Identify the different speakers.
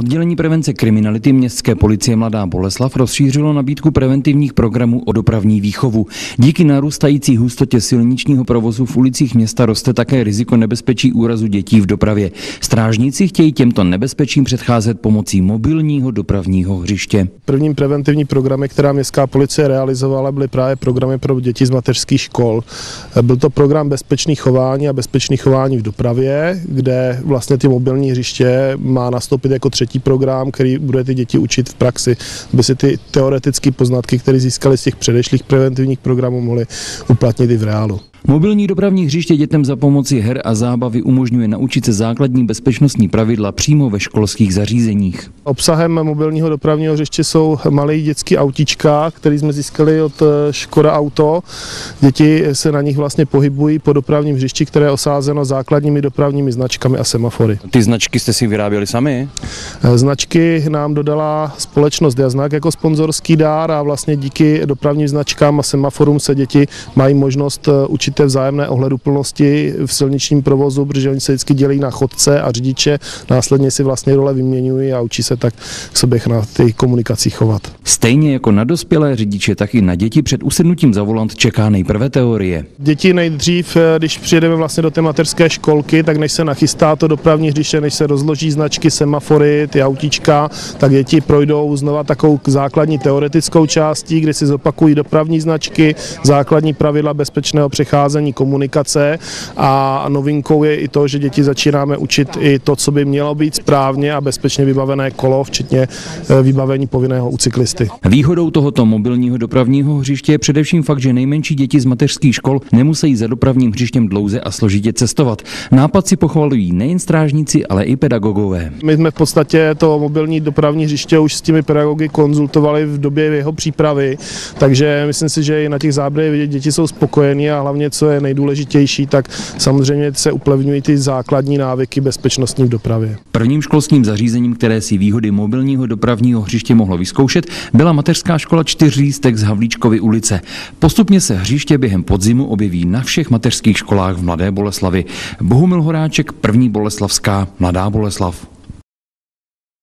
Speaker 1: Oddělení prevence kriminality městské policie Mladá Boleslav rozšířilo nabídku preventivních programů o dopravní výchovu. Díky narůstající hustotě silničního provozu v ulicích města roste také riziko nebezpečí úrazu dětí v dopravě. Strážníci chtějí těmto nebezpečím předcházet pomocí mobilního dopravního hřiště.
Speaker 2: Prvním preventivní programy, která městská policie realizovala, byly právě programy pro děti z mateřských škol. Byl to program bezpečný chování a bezpečný chování v dopravě, kde vlastně ty mobilní hřiště má nastoupit jako třetí program, který bude ty děti učit v praxi, aby si ty teoretické poznatky, které získali z těch předešlých preventivních programů, mohly uplatnit i v reálu.
Speaker 1: Mobilní dopravní hřiště dětem za pomoci her a zábavy umožňuje naučit se základní bezpečnostní pravidla přímo ve školských zařízeních.
Speaker 2: Obsahem mobilního dopravního hřiště jsou malé dětské autíčka, které jsme získali od eh, Škoda Auto. Děti se na nich vlastně pohybují po dopravním hřišti, které je osázeno základními dopravními značkami a semafory.
Speaker 1: Ty značky jste si vyráběli sami?
Speaker 2: Eh, značky nám dodala společnost Jaznak jako sponzorský dár a vlastně díky dopravním značkám a semaforům se děti mají možnost eh, učit určité vzájemné ohleduplnosti v silničním provozu, protože oni se vždycky dělí na chodce a řidiče, následně si vlastně role vyměňují a učí se tak k sobě na ty komunikaci chovat.
Speaker 1: Stejně jako na dospělé řidiče, tak i na děti před usednutím za volant čeká nejprve teorie.
Speaker 2: Děti nejdřív, eh, když přijedeme vlastně do té mateřské školky, tak než se nachystá to dopravní hřiště, než se rozloží značky, semafory, ty autíčka, tak děti projdou znova takovou základní teoretickou částí, kde si zopakují dopravní značky, základní pravidla bezpečného přecházení předcházení komunikace a novinkou je i to, že děti začínáme učit i to, co by mělo být správně a bezpečně vybavené kolo, včetně e, vybavení povinného u cyklisty.
Speaker 1: Výhodou tohoto mobilního dopravního hřiště je především fakt, že nejmenší děti z mateřských škol nemusí za dopravním hřištěm dlouze a složitě cestovat. Nápad si pochvalují nejen strážníci, ale i pedagogové.
Speaker 2: My jsme v podstatě to mobilní dopravní hřiště už s těmi pedagogy konzultovali v době jeho přípravy, takže myslím si, že i na těch záběrech děti jsou spokojení a hlavně co je nejdůležitější, tak samozřejmě se uplavňují ty základní návyky bezpečnostní v dopravě.
Speaker 1: Prvním školským zařízením, které si výhody mobilního dopravního hřiště mohlo vyzkoušet, byla mateřská škola Čtyřlístek z Havlíčkovy ulice. Postupně se hřiště během podzimu objeví na všech mateřských školách v Mladé Boleslavi. Bohumil Horáček, první Boleslavská, Mladá Boleslav.